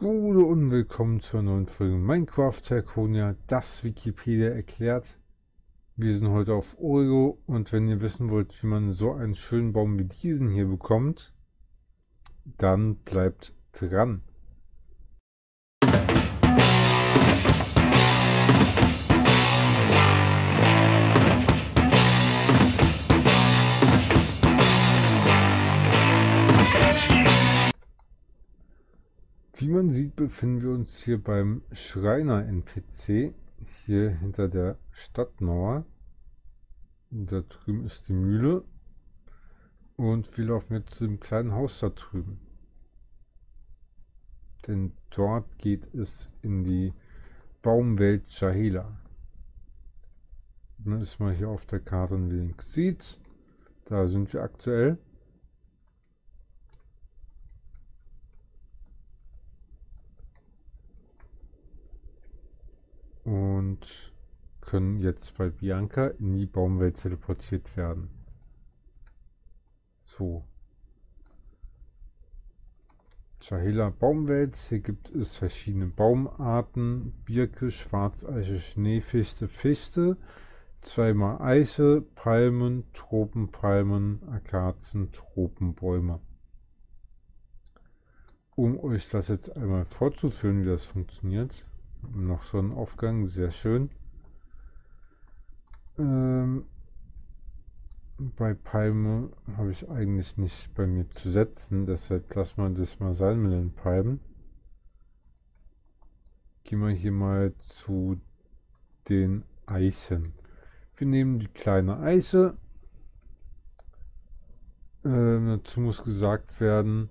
Gute und willkommen zur neuen Folge Minecraft Terconia, das Wikipedia erklärt. Wir sind heute auf Oreo und wenn ihr wissen wollt, wie man so einen schönen Baum wie diesen hier bekommt, dann bleibt dran. Wie man sieht, befinden wir uns hier beim Schreiner NPC, hier hinter der Stadtmauer. Da drüben ist die Mühle. Und wir laufen jetzt zu dem kleinen Haus da drüben. Denn dort geht es in die Baumwelt Jahela. Dann ist mal hier auf der Karte ein wenig sieht. Da sind wir aktuell. Und können jetzt bei Bianca in die Baumwelt teleportiert werden. So. Chahela Baumwelt. Hier gibt es verschiedene Baumarten. Birke, Schwarzeiche, Schneefichte, Fichte. Zweimal Eiche, Palmen, Tropenpalmen, Akazen, Tropenbäume. Um euch das jetzt einmal vorzuführen, wie das funktioniert, noch so ein Aufgang, sehr schön. Ähm, bei Palme habe ich eigentlich nicht bei mir zu setzen, deshalb lassen wir das mal sein mit den Palmen. Gehen wir hier mal zu den Eichen. Wir nehmen die kleine Eiche. Ähm, dazu muss gesagt werden,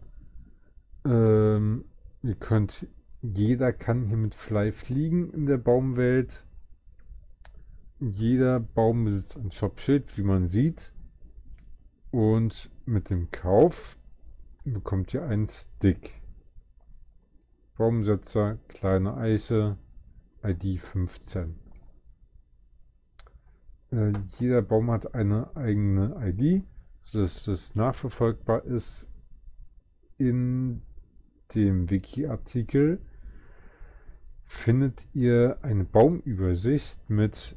ähm, ihr könnt jeder kann hier mit Fly fliegen in der Baumwelt. Jeder Baum besitzt ein Shopschild, wie man sieht. Und mit dem Kauf bekommt ihr ein Stick. Baumsetzer, kleine Eiche, ID 15. Äh, jeder Baum hat eine eigene ID, sodass das nachverfolgbar ist in dem Wiki-Artikel findet ihr eine Baumübersicht mit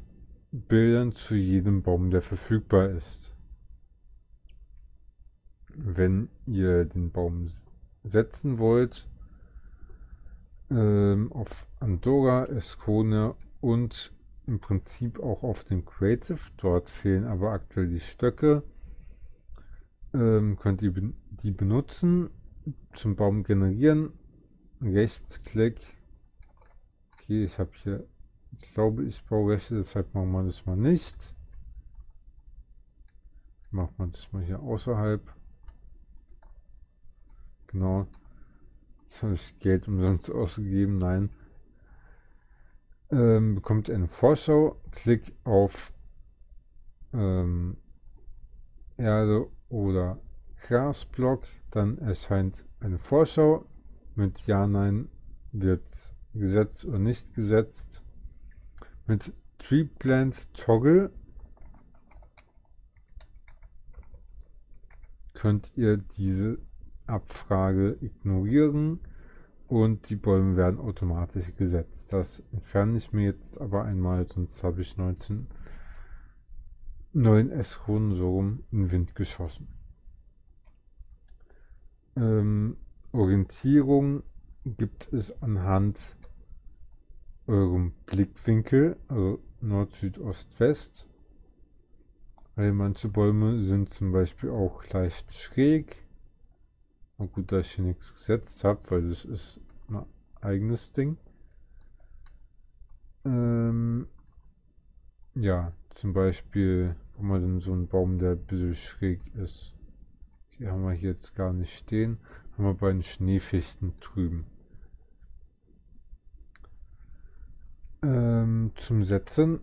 Bildern zu jedem Baum, der verfügbar ist. Wenn ihr den Baum setzen wollt, ähm, auf Andorra, Escone und im Prinzip auch auf dem Creative, dort fehlen aber aktuell die Stöcke, ähm, könnt ihr die benutzen zum Baum generieren, Rechtsklick Okay, ich habe hier, glaube, ich brauche Rechte, deshalb machen wir das mal nicht. Machen wir das mal hier außerhalb. Genau. Jetzt habe ich Geld umsonst ausgegeben. Nein. Ähm, bekommt eine Vorschau. Klick auf ähm, Erde oder Grasblock. Dann erscheint eine Vorschau. Mit Ja, Nein wird gesetzt oder nicht gesetzt. Mit Tree Plant Toggle könnt ihr diese Abfrage ignorieren und die Bäume werden automatisch gesetzt. Das entferne ich mir jetzt aber einmal, sonst habe ich 19 neuen S-Kronen so rum in den Wind geschossen. Ähm, Orientierung gibt es anhand eurem Blickwinkel, also Nord, Süd, Ost, West. Weil manche Bäume sind zum Beispiel auch leicht schräg. Und gut, dass ich hier nichts gesetzt habe, weil das ist ein eigenes Ding. Ähm, ja, zum Beispiel, wo man denn so einen Baum, der ein bisschen schräg ist. Hier haben wir hier jetzt gar nicht stehen. Haben wir bei den Schneefichten drüben. ähm, zum Setzen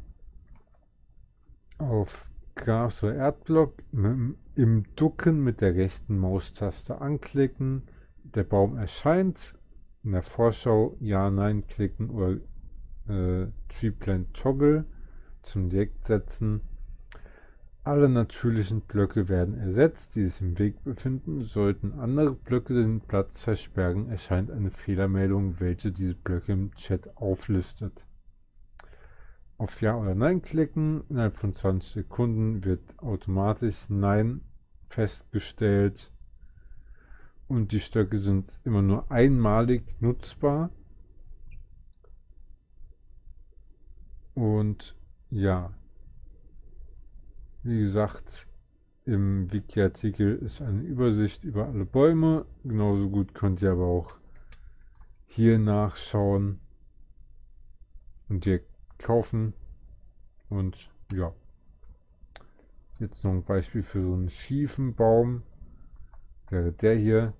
auf Gras oder Erdblock im Ducken mit der rechten Maustaste anklicken. Der Baum erscheint. In der Vorschau Ja, Nein klicken oder äh, Tree Plant Toggle zum Direktsetzen. Alle natürlichen Blöcke werden ersetzt, die sich im Weg befinden. Sollten andere Blöcke den Platz versperren, erscheint eine Fehlermeldung, welche diese Blöcke im Chat auflistet. Auf Ja oder Nein klicken. Innerhalb von 20 Sekunden wird automatisch Nein festgestellt. Und die Stöcke sind immer nur einmalig nutzbar. Und ja, wie gesagt, im Wiki-Artikel ist eine Übersicht über alle Bäume. Genauso gut könnt ihr aber auch hier nachschauen und dir kaufen. Und ja, jetzt noch ein Beispiel für so einen schiefen Baum. Wäre der hier.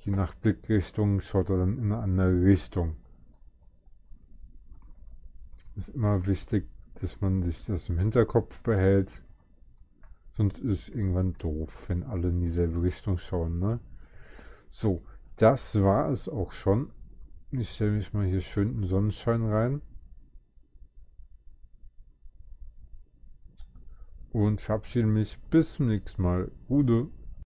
Je nach Blickrichtung schaut er dann in eine andere Richtung. Ist immer wichtig, dass man sich das im Hinterkopf behält. Sonst ist es irgendwann doof, wenn alle in dieselbe Richtung schauen. Ne? So, das war es auch schon. Ich stelle mich mal hier schön in Sonnenschein rein. Und verabschiede mich bis zum nächsten Mal. Gute.